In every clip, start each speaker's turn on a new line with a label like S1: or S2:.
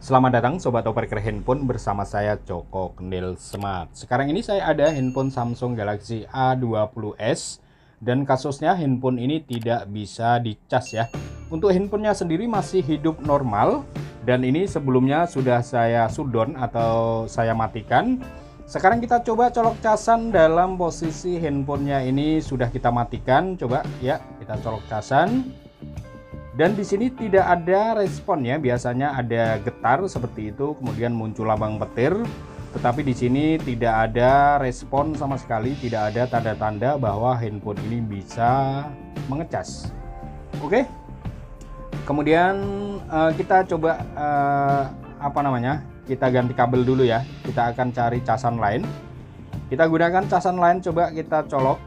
S1: Selamat datang Sobat Operator Handphone bersama saya Joko Kendil Smart Sekarang ini saya ada handphone Samsung Galaxy A20s Dan kasusnya handphone ini tidak bisa dicas ya Untuk handphonenya sendiri masih hidup normal Dan ini sebelumnya sudah saya sudon atau saya matikan sekarang kita coba colok casan dalam posisi handphonenya ini sudah kita matikan. Coba ya, kita colok casan. Dan di sini tidak ada respon ya, biasanya ada getar seperti itu, kemudian muncul lambang petir. Tetapi di sini tidak ada respon sama sekali, tidak ada tanda-tanda bahwa handphone ini bisa mengecas. Oke. Kemudian uh, kita coba uh, apa namanya? Kita ganti kabel dulu ya. Kita akan cari casan lain. Kita gunakan casan lain coba kita colok.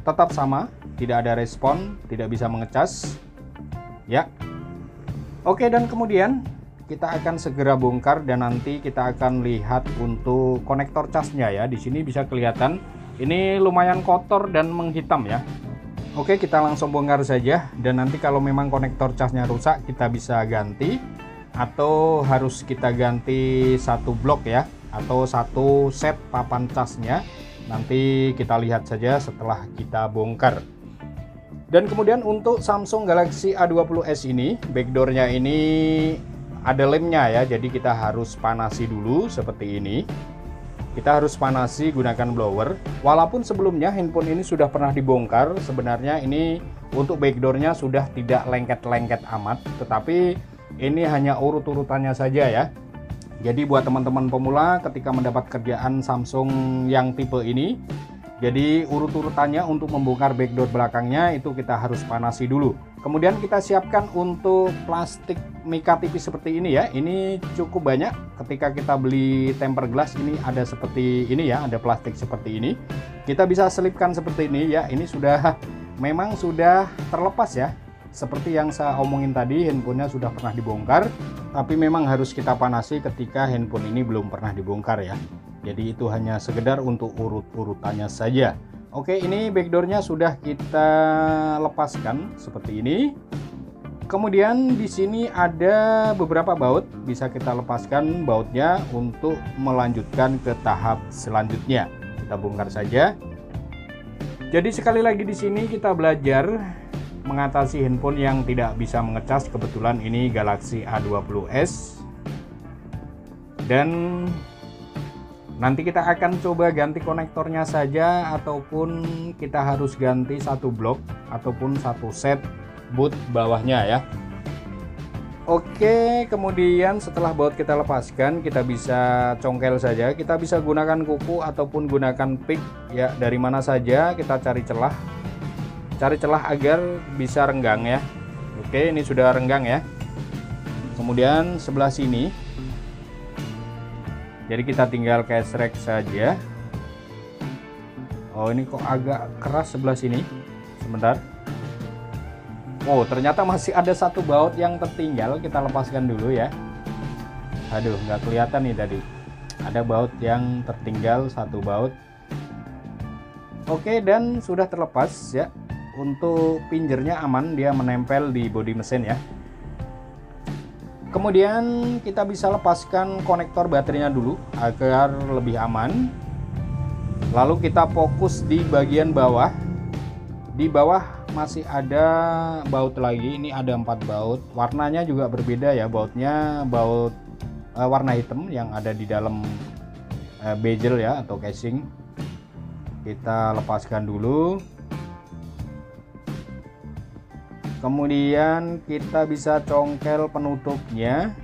S1: Tetap sama, tidak ada respon, tidak bisa mengecas ya. Oke dan kemudian kita akan segera bongkar dan nanti kita akan lihat untuk konektor casnya ya. Di sini bisa kelihatan. Ini lumayan kotor dan menghitam ya. Oke kita langsung bongkar saja. Dan nanti kalau memang konektor casnya rusak kita bisa ganti. Atau harus kita ganti satu blok ya. Atau satu set papan casnya. Nanti kita lihat saja setelah kita bongkar dan kemudian untuk Samsung Galaxy A20s ini, backdoornya ini ada lemnya ya, jadi kita harus panasi dulu seperti ini. Kita harus panasi gunakan blower. Walaupun sebelumnya handphone ini sudah pernah dibongkar, sebenarnya ini untuk backdoornya sudah tidak lengket-lengket amat, tetapi ini hanya urut-urutannya saja ya. Jadi buat teman-teman pemula ketika mendapat kerjaan Samsung yang tipe ini, jadi urut-urutannya untuk membongkar backdoor belakangnya itu kita harus panasi dulu. Kemudian kita siapkan untuk plastik mika tipis seperti ini ya. Ini cukup banyak. Ketika kita beli temper glass ini ada seperti ini ya, ada plastik seperti ini. Kita bisa selipkan seperti ini ya. Ini sudah memang sudah terlepas ya. Seperti yang saya omongin tadi, handphonenya sudah pernah dibongkar, tapi memang harus kita panasi ketika handphone ini belum pernah dibongkar ya jadi itu hanya sekedar untuk urut-urutannya saja. Oke ini backdoornya sudah kita lepaskan seperti ini. Kemudian di sini ada beberapa baut. Bisa kita lepaskan bautnya untuk melanjutkan ke tahap selanjutnya. Kita bongkar saja. Jadi sekali lagi di sini kita belajar mengatasi handphone yang tidak bisa mengecas kebetulan ini Galaxy A20s dan nanti kita akan coba ganti konektornya saja ataupun kita harus ganti satu blok ataupun satu set boot bawahnya ya. Oke kemudian setelah baut kita lepaskan kita bisa congkel saja. Kita bisa gunakan kuku ataupun gunakan pick ya dari mana saja kita cari celah. Cari celah agar bisa renggang ya. Oke ini sudah renggang ya. Kemudian sebelah sini jadi kita tinggal kesrek saja. Oh ini kok agak keras sebelah sini. Sebentar. Oh ternyata masih ada satu baut yang tertinggal. Kita lepaskan dulu ya. Aduh nggak kelihatan nih tadi. Ada baut yang tertinggal satu baut. Oke dan sudah terlepas ya. Untuk pinjernya aman. Dia menempel di bodi mesin ya kemudian kita bisa lepaskan konektor baterainya dulu agar lebih aman. Lalu kita fokus di bagian bawah. Di bawah masih ada baut lagi. Ini ada empat baut. Warnanya juga berbeda ya. Bautnya baut uh, warna hitam yang ada di dalam uh, bezel ya atau casing. Kita lepaskan dulu kemudian kita bisa congkel penutupnya.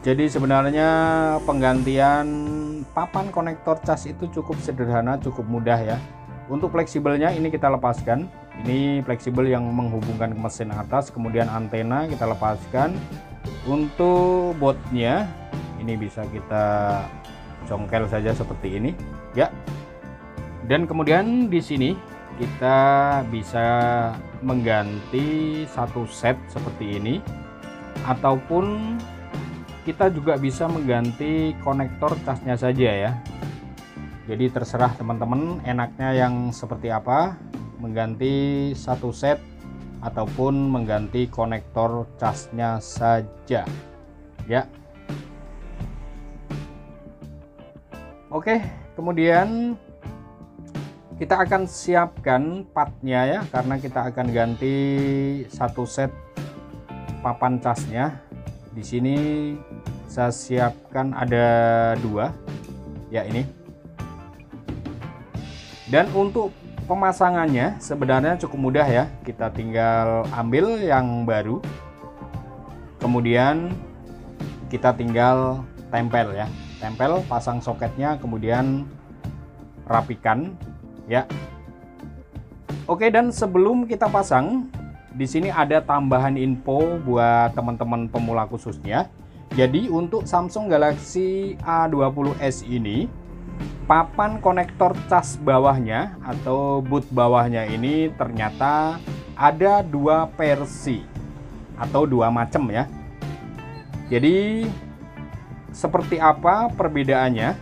S1: Jadi sebenarnya penggantian papan konektor cas itu cukup sederhana cukup mudah ya. Untuk fleksibelnya ini kita lepaskan. Ini fleksibel yang menghubungkan ke mesin atas kemudian antena kita lepaskan. Untuk botnya ini bisa kita congkel saja seperti ini. Ya. Dan kemudian di sini kita bisa mengganti satu set seperti ini. Ataupun kita juga bisa mengganti konektor casnya saja ya. Jadi terserah teman-teman enaknya yang seperti apa mengganti satu set ataupun mengganti konektor casnya saja. Ya Oke kemudian kita akan siapkan patnya ya karena kita akan ganti satu set papan casnya. Di sini saya siapkan ada dua ya ini. Dan untuk pemasangannya sebenarnya cukup mudah ya kita tinggal ambil yang baru. Kemudian kita tinggal tempel ya tempel pasang soketnya kemudian rapikan ya. Oke dan sebelum kita pasang di sini ada tambahan info buat teman-teman pemula khususnya. Jadi untuk Samsung Galaxy A20s ini papan konektor cas bawahnya atau boot bawahnya ini ternyata ada dua versi atau dua macam ya. Jadi seperti apa perbedaannya?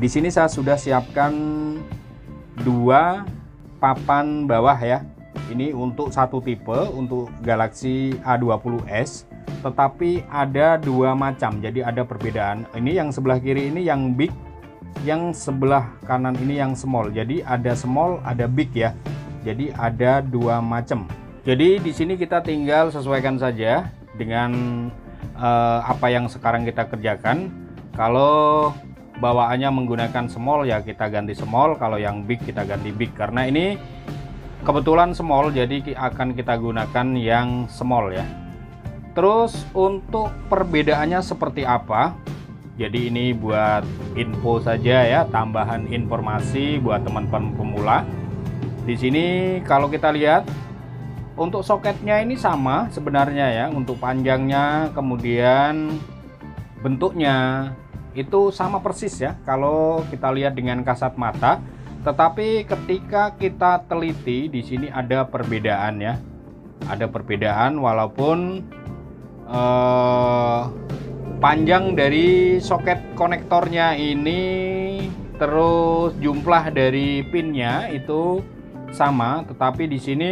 S1: Di sini saya sudah siapkan dua papan bawah ya. Ini untuk satu tipe untuk Galaxy A20s tetapi ada dua macam jadi ada perbedaan. Ini yang sebelah kiri ini yang big yang sebelah kanan ini yang small. Jadi ada small ada big ya. Jadi ada dua macam. Jadi di sini kita tinggal sesuaikan saja dengan uh, apa yang sekarang kita kerjakan. Kalau bawaannya menggunakan small ya kita ganti small. Kalau yang big kita ganti big. Karena ini kebetulan small jadi akan kita gunakan yang small ya. Terus untuk perbedaannya seperti apa? Jadi ini buat info saja ya, tambahan informasi buat teman-teman pemula. Di sini kalau kita lihat untuk soketnya ini sama sebenarnya ya, untuk panjangnya kemudian bentuknya itu sama persis ya kalau kita lihat dengan kasat mata. Tetapi ketika kita teliti di sini ada perbedaan ya. Ada perbedaan walaupun eh, panjang dari soket konektornya ini terus jumlah dari pinnya itu sama tetapi di sini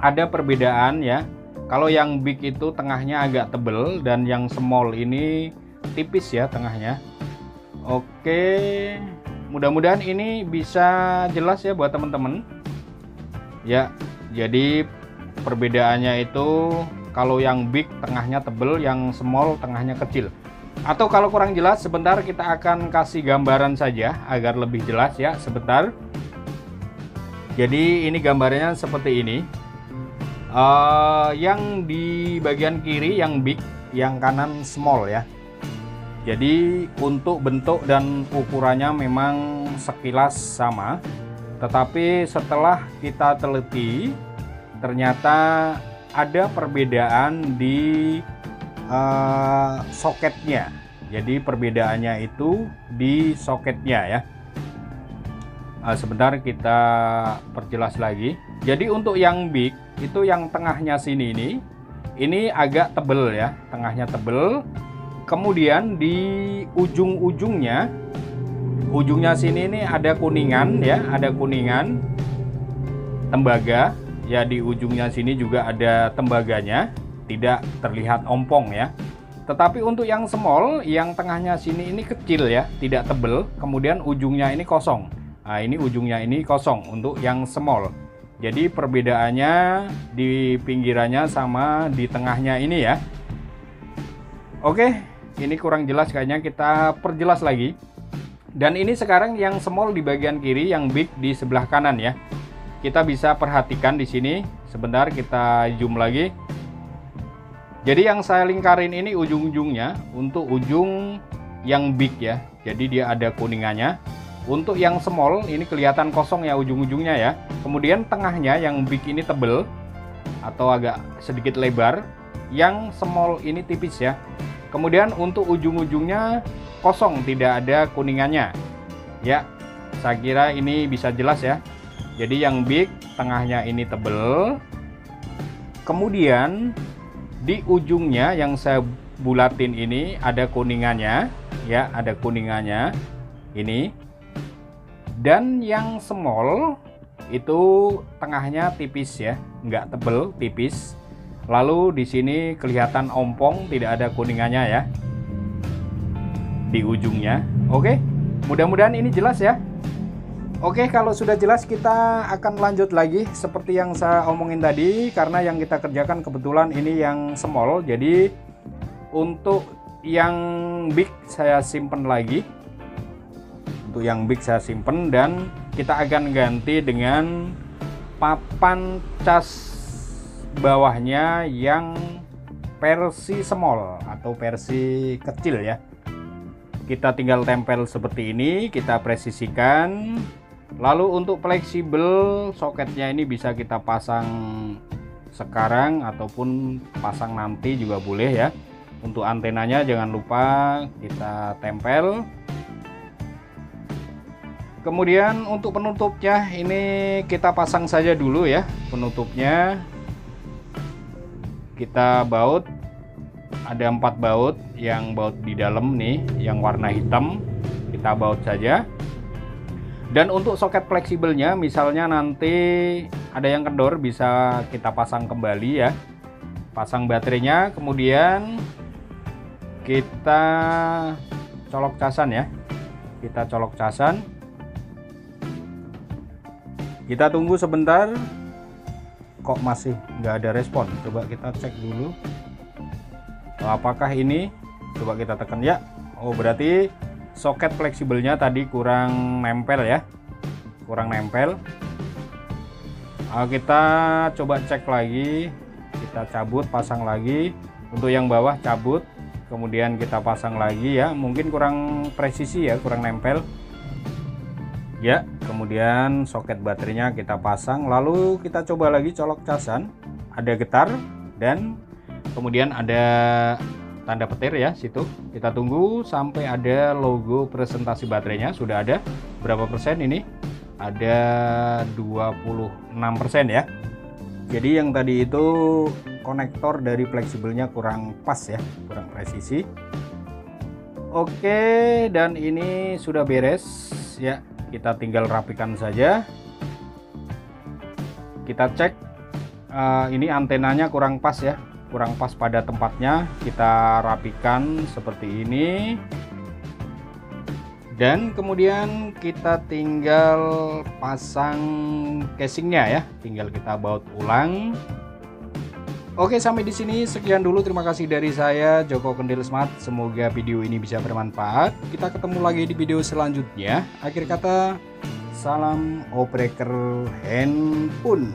S1: ada perbedaan ya kalau yang big itu tengahnya agak tebel dan yang small ini tipis ya tengahnya oke mudah-mudahan ini bisa jelas ya buat teman-teman ya jadi perbedaannya itu kalau yang big tengahnya tebel, yang small tengahnya kecil. Atau kalau kurang jelas, sebentar kita akan kasih gambaran saja agar lebih jelas ya, sebentar. Jadi ini gambarnya seperti ini. Uh, yang di bagian kiri yang big, yang kanan small ya. Jadi untuk bentuk dan ukurannya memang sekilas sama. Tetapi setelah kita teliti, ternyata ada perbedaan di uh, soketnya. Jadi perbedaannya itu di soketnya ya. Uh, sebentar kita perjelas lagi. Jadi untuk yang big itu yang tengahnya sini ini, ini agak tebel ya, tengahnya tebel. Kemudian di ujung-ujungnya, ujungnya sini ini ada kuningan ya, ada kuningan tembaga. Ya di ujungnya sini juga ada tembaganya tidak terlihat ompong ya. Tetapi untuk yang small yang tengahnya sini ini kecil ya tidak tebel. Kemudian ujungnya ini kosong. Nah ini ujungnya ini kosong untuk yang small jadi perbedaannya di pinggirannya sama di tengahnya ini ya oke ini kurang jelas kayaknya kita perjelas lagi dan ini sekarang yang small di bagian kiri yang big di sebelah kanan ya kita bisa perhatikan di sini. Sebentar kita zoom lagi. Jadi yang saya lingkarin ini ujung-ujungnya untuk ujung yang big ya. Jadi dia ada kuningannya. Untuk yang small ini kelihatan kosong ya ujung-ujungnya ya. Kemudian tengahnya yang big ini tebel atau agak sedikit lebar. Yang small ini tipis ya. Kemudian untuk ujung-ujungnya kosong tidak ada kuningannya. Ya, saya kira ini bisa jelas ya. Jadi yang big tengahnya ini tebel. Kemudian di ujungnya yang saya bulatin ini ada kuningannya, ya, ada kuningannya ini. Dan yang small itu tengahnya tipis ya nggak tebel tipis lalu di sini kelihatan ompong tidak ada kuningannya ya di ujungnya oke mudah-mudahan ini jelas ya Oke, kalau sudah jelas kita akan lanjut lagi seperti yang saya omongin tadi karena yang kita kerjakan kebetulan ini yang small. Jadi untuk yang big saya simpen lagi. Untuk yang big saya simpen dan kita akan ganti dengan papan cas bawahnya yang versi small atau versi kecil ya. Kita tinggal tempel seperti ini, kita presisikan Lalu untuk fleksibel soketnya ini bisa kita pasang sekarang ataupun pasang nanti juga boleh ya. Untuk antenanya jangan lupa kita tempel. Kemudian untuk penutupnya ini kita pasang saja dulu ya penutupnya. Kita baut ada empat baut yang baut di dalam nih yang warna hitam. Kita baut saja. Dan untuk soket fleksibelnya misalnya nanti ada yang kendor bisa kita pasang kembali ya. Pasang baterainya kemudian kita colok casan ya. Kita colok casan kita tunggu sebentar. Kok masih nggak ada respon? Coba kita cek dulu. Apakah ini? Coba kita tekan ya. Oh berarti soket fleksibelnya tadi kurang nempel ya. Kurang nempel. Nah, kita coba cek lagi. Kita cabut pasang lagi. Untuk yang bawah cabut. Kemudian kita pasang lagi ya. Mungkin kurang presisi ya kurang nempel ya kemudian soket baterainya kita pasang lalu kita coba lagi colok casan. Ada getar dan kemudian ada tanda petir ya situ. Kita tunggu sampai ada logo presentasi baterainya sudah ada. Berapa persen ini? Ada 26 persen ya. Jadi yang tadi itu konektor dari fleksibelnya kurang pas ya kurang presisi. Oke dan ini sudah beres. Ya kita tinggal rapikan saja. Kita cek uh, ini antenanya kurang pas ya. Kurang pas pada tempatnya. Kita rapikan seperti ini. Dan kemudian kita tinggal pasang casingnya ya. Tinggal kita baut ulang Oke sampai di sini. Sekian dulu. Terima kasih dari saya Joko Kendil Smart semoga video ini bisa bermanfaat. Kita ketemu lagi di video selanjutnya. Akhir kata salam operator handphone